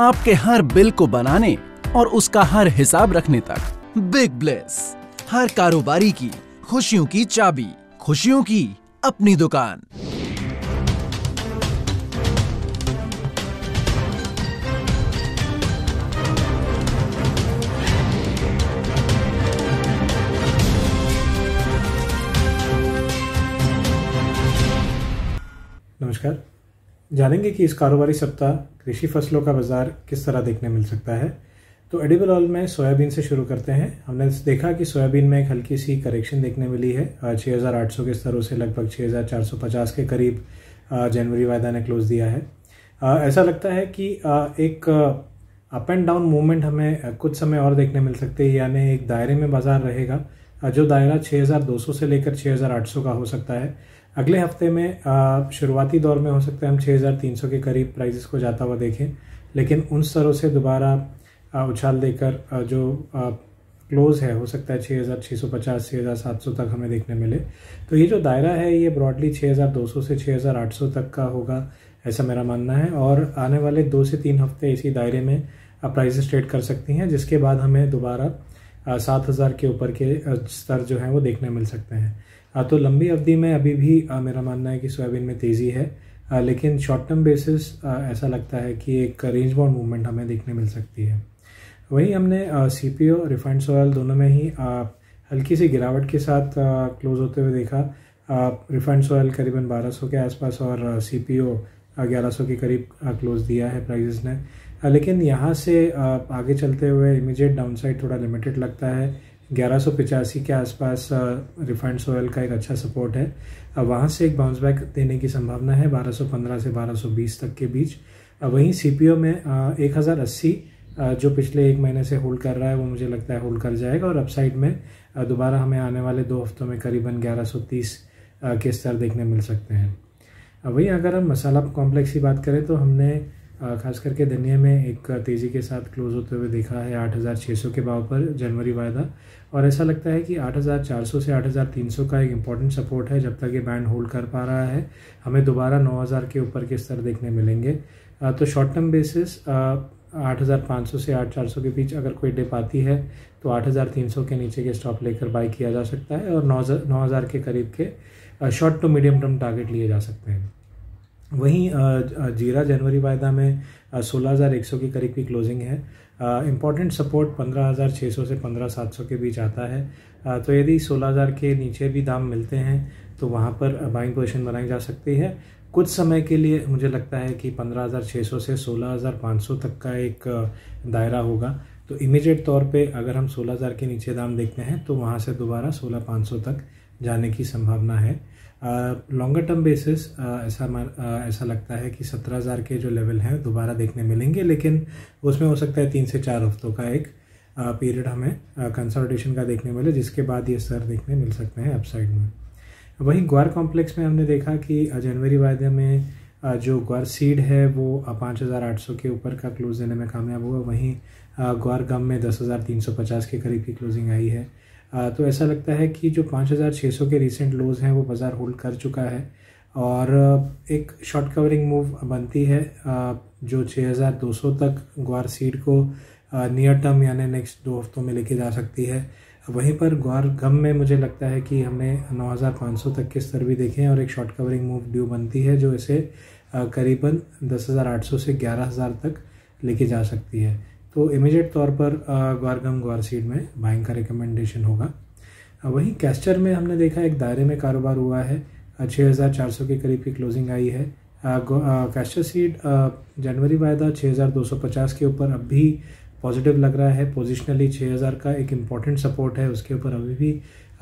आपके हर बिल को बनाने और उसका हर हिसाब रखने तक। बिग ब्लेस हर कारोबारी की, खुशियों की चाबी, खुशियों की अपनी दुकान। नमस्कार। जानेंगे कि इस कारोबारी सप्ताह कृषि फ़सलों का बाज़ार किस तरह देखने मिल सकता है। तो एडिबल ऑयल में सोयाबीन से शुरू करते हैं। हमने देखा कि सोयाबीन में एक हल्की सी करेक्शन देखने मिली है। 6,800 के स्तरों से लगभग 6,450 के करीब जनवरी वायदा ने क्लोज दिया है। ऐसा लगता है कि एक अप एंड डाउन मूवमेंट हमें कुछ समय और देखने मिल सकते हैं यानी एक दायरे में बाज़ार रहेगा। जो दायरा 6,200 से लेकर 6,800 का हो सकता है। अगले हफ़्ते में शुरुआती दौर में हो सकता है हम 6,300 के करीब प्राइसेस को जाता हुआ देखें। लेकिन उन स्तरों से दोबारा उछाल देकर जो क्लोज है हो सकता है 6,650 6,700 तक हमें देखने मिले। तो ये जो दायरा है ये ब्रॉडली 6,200 से 6,800 तक का होगा ऐसा मेरा मानना है। और आने वाले दो से तीन हफ़्ते इसी दायरे में प्राइसेस ट्रेड कर सकती हैं जिसके बाद हमें दोबारा सात हज़ार के ऊपर के स्तर जो हैं वो देखने मिल सकते हैं। तो लंबी अवधि में अभी भी मेरा मानना है कि सोयाबीन में तेज़ी है। लेकिन शॉर्ट टर्म बेसिस ऐसा लगता है कि एक रेंज बाउंड मूवमेंट हमें देखने मिल सकती है। वहीं हमने C P O refined soy oil दोनों में ही हल्की सी गिरावट के साथ क्लोज होते हुए देखा। रिफाइंड सॉयल करीबन 1200 के आसपास और सी पी ओ ग्यारह सौ के करीब क्लोज दिया है प्राइजेस ने। लेकिन यहाँ से आगे चलते हुए इमीडिएट डाउनसाइड थोड़ा लिमिटेड लगता है। ग्यारह के आसपास रिफाइंड सोयल का एक अच्छा सपोर्ट है। वहाँ से एक बाउंस बैक देने की संभावना है 1215 से 1220 तक के बीच। वहीं सीपीओ में एक हज़ार अस्सी जो पिछले एक महीने से होल्ड कर रहा है, वो मुझे लगता है होल्ड कर जाएगा। और अपसाइड में दोबारा हमें आने वाले दो हफ्तों में करीबन 1130 के स्तर देखने मिल सकते हैं। वहीं अगर हम मसाला कॉम्प्लेक्स की बात करें तो हमने खास करके धनिया में एक तेज़ी के साथ क्लोज होते हुए देखा है 8,600 के भाव पर जनवरी वायदा। और ऐसा लगता है कि 8,400 से 8,300 का एक इंपॉर्टेंट सपोर्ट है जब तक ये बैंड होल्ड कर पा रहा है। हमें दोबारा 9,000 के ऊपर के स्तर देखने मिलेंगे। तो शॉर्ट टर्म बेसिस 8,500 से 8,400 के बीच अगर कोई डिप आती है तो 8,300 के नीचे के स्टॉप लेकर बाई किया जा सकता है और नौ हज़ार के करीब के short to medium term target लिए जा सकते हैं। वहीं जीरा जनवरी वायदा में सोलह हज़ार एक सौ के करीब की क्लोजिंग है। इंपॉर्टेंट सपोर्ट पंद्रह हज़ार छः सौ से पंद्रह सात सौ के बीच आता है। तो यदि सोलह हज़ार के नीचे भी दाम मिलते हैं तो वहाँ पर बाइंग पोजिशन बनाई जा सकती है। कुछ समय के लिए मुझे लगता है कि पंद्रह हज़ार छः सौ से सोलह हज़ार पाँच सौ तक का एक दायरा होगा। तो इमीडिएट तौर पे अगर हम सोलह हज़ार के नीचे दाम देखते हैं तो वहाँ से दोबारा सोलह पाँच सौ तक जाने की संभावना है। लॉन्गर टर्म बेसिस ऐसा ऐसा लगता है कि सत्रह हज़ार के जो लेवल हैं, दोबारा देखने मिलेंगे, लेकिन उसमें हो सकता है तीन से चार हफ्तों का एक पीरियड हमें कंसल्टेशन का देखने मिले, जिसके बाद ये स्तर देखने मिल सकते हैं अपसाइड में। वहीं ग्वार कॉम्प्लेक्स में हमने देखा कि जनवरी वायदे में जो ग्वार सीड है, वो पाँच हज़ार आठ सौ के ऊपर का क्लोज देने में कामयाब हुआ। वहीं ग्वार गम में दस हज़ार तीन सौ पचास के करीब की क्लोजिंग आई है। तो ऐसा लगता है कि जो 5600 के रिसेंट लोज हैं, वो बाज़ार होल्ड कर चुका है। और एक शॉर्ट कवरिंग मूव बनती है जो 6200 तक ग्वार सीड को नियर टर्म यानी नेक्स्ट दो हफ्तों में लेके जा सकती है। वहीं पर ग्वार गम में मुझे लगता है कि हमने 9500 तक के स्तर भी देखे हैं और एक शॉर्ट कवरिंग मूव ड्यू बनती है जो इसे करीबन 10800 से 11000 तक लेके जा सकती है। तो इमीडिएट तौर पर ग्वारगम ग्वार सीड में बाइंग का रिकमेंडेशन होगा। वहीं कैस्टर में हमने देखा एक दायरे में कारोबार हुआ है। छः हज़ार चार सौ के करीब की क्लोजिंग आई है। कैस्टर सीड जनवरी वायदा छः हज़ार दो सौ पचास के ऊपर अब भी पॉजिटिव लग रहा है। पोजिशनली छः हज़ार का एक इंपॉर्टेंट सपोर्ट है। उसके ऊपर अभी भी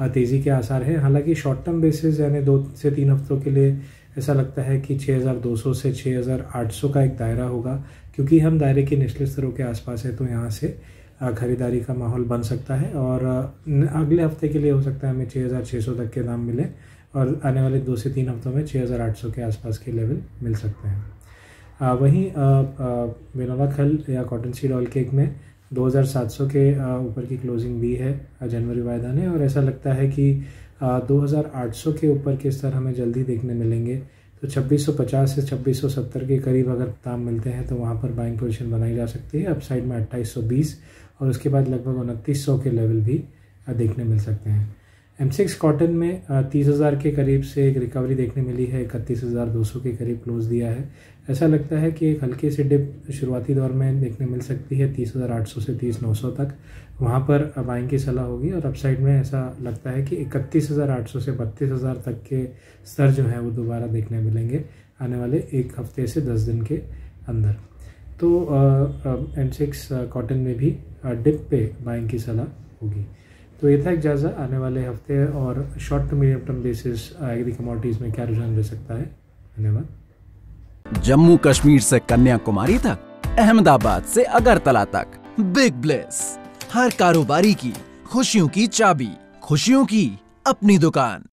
तेज़ी के आसार हैं। हालाँकि शॉर्ट टर्म बेसिस यानी दो से तीन हफ्तों के लिए ऐसा लगता है कि 6200 से 6800 का एक दायरा होगा। क्योंकि हम दायरे के निचले स्तरों के आसपास है तो यहाँ से ख़रीदारी का माहौल बन सकता है। और अगले हफ़्ते के लिए हो सकता है हमें 6600 तक के दाम मिले। और आने वाले दो से तीन हफ्तों में 6800 के आसपास के लेवल मिल सकते हैं। वहीं बेनोला खल या कॉटन सीड ऑयल केक में 2700 के ऊपर की क्लोजिंग दी है जनवरी वायदा ने। और ऐसा लगता है कि 2800 के ऊपर के स्तर हमें जल्दी देखने मिलेंगे। तो 2650 से 2670 के करीब अगर दाम मिलते हैं तो वहाँ पर बाइंग पोजीशन बनाई जा सकती है। अपसाइड में 2820 और उसके बाद लगभग उनतीस के लेवल भी देखने मिल सकते हैं। एम सिक्स कॉटन में तीस हज़ार के करीब से एक रिकवरी देखने मिली है, इकतीस हज़ार दो सौ के करीब क्लोज दिया है। ऐसा लगता है कि एक हल्की सी डिप शुरुआती दौर में देखने मिल सकती है, तीस हज़ार आठ सौ से तीस नौ सौ तक। वहाँ पर बाइंग की सलाह होगी और अपसाइड में ऐसा लगता है कि इकतीस हज़ार आठ सौ से बत्तीस हज़ार तक के स्तर जो हैं वो दोबारा देखने मिलेंगे आने वाले एक हफ़्ते से दस दिन के अंदर। तो एम सिक्स कॉटन में भी डिप पे बाइंग की सलाह होगी। तो ये था एक जायज़ा आने वाले हफ़्ते और short to medium term basis agri commodities में क्या रुझान रह सकता है? धन्यवाद। जम्मू कश्मीर से कन्याकुमारी तक, अहमदाबाद से अगरतला तक। बिग ब्लेस हर कारोबारी की, खुशियों की चाबी, खुशियों की अपनी दुकान।